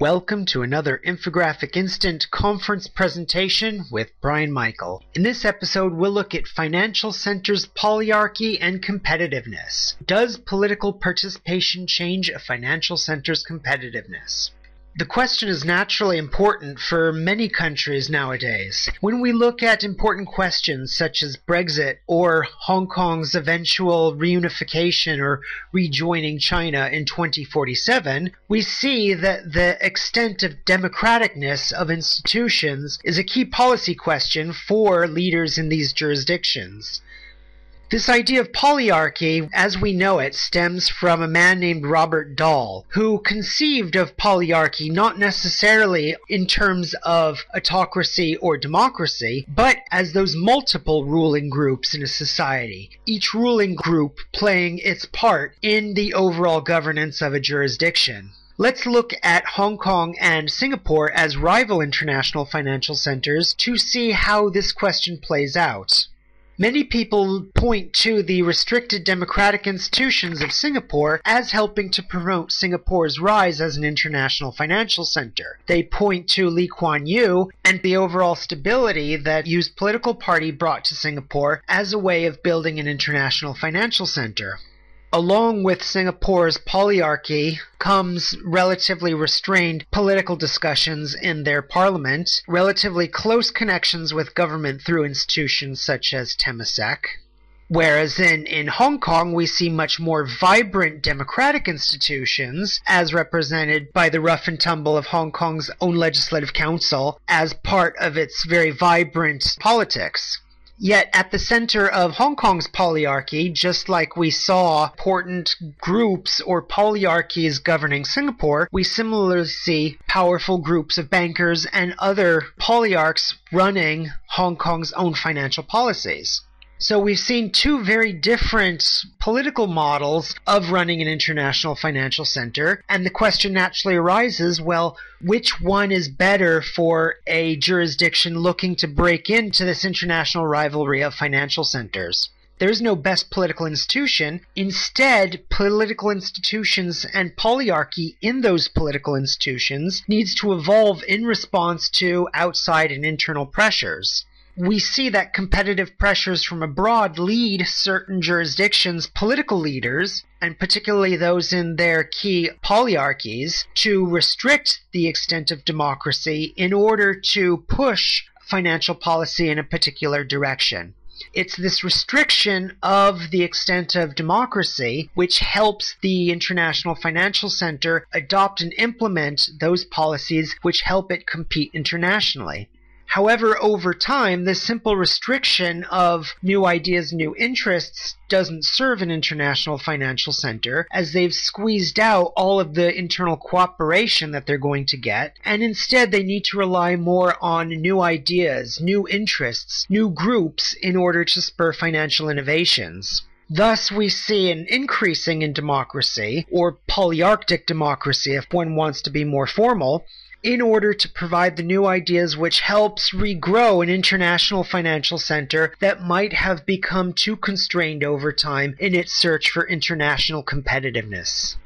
Welcome to another Infographic Instant conference presentation with Bryane Michael. In this episode, we'll look at financial centers polyarchy and competitiveness. Does political participation change a financial center's competitiveness? The question is naturally important for many countries nowadays. When we look at important questions such as Brexit or Hong Kong's eventual reunification or rejoining China in 2047, we see that the extent of democraticness of institutions is a key policy question for leaders in these jurisdictions. This idea of polyarchy, as we know it, stems from a man named Robert Dahl, who conceived of polyarchy not necessarily in terms of autocracy or democracy, but as those multiple ruling groups in a society, each ruling group playing its part in the overall governance of a jurisdiction. Let's look at Hong Kong and Singapore as rival international financial centers to see how this question plays out. Many people point to the restricted democratic institutions of Singapore as helping to promote Singapore's rise as an international financial center. They point to Lee Kuan Yew and the overall stability that Yew's political party brought to Singapore as a way of building an international financial center. Along with Singapore's polyarchy comes relatively restrained political discussions in their parliament, relatively close connections with government through institutions such as Temasek. Whereas in, in Hong Kong, we see much more vibrant democratic institutions, as represented by the rough and tumble of Hong Kong's own legislative council, as part of its very vibrant politics. Yet at the center of Hong Kong's polyarchy, just like we saw important groups or polyarchies governing Singapore, we similarly see powerful groups of bankers and other polyarchs running Hong Kong's own financial policies. So we've seen two very different political models of running an international financial center, and the question naturally arises well, which one is better for a jurisdiction looking to break into this international rivalry of financial centers? There's no best political institution. Instead, political institutions and polyarchy in those political institutions needs to evolve in response to outside and internal pressures we see that competitive pressures from abroad lead certain jurisdictions' political leaders, and particularly those in their key polyarchies, to restrict the extent of democracy in order to push financial policy in a particular direction. It's this restriction of the extent of democracy which helps the International Financial Center adopt and implement those policies which help it compete internationally. However, over time, this simple restriction of new ideas, new interests doesn't serve an international financial center as they've squeezed out all of the internal cooperation that they're going to get, and instead they need to rely more on new ideas, new interests, new groups in order to spur financial innovations. Thus, we see an increasing in democracy, or polyarchic democracy if one wants to be more formal, in order to provide the new ideas which helps regrow an international financial center that might have become too constrained over time in its search for international competitiveness.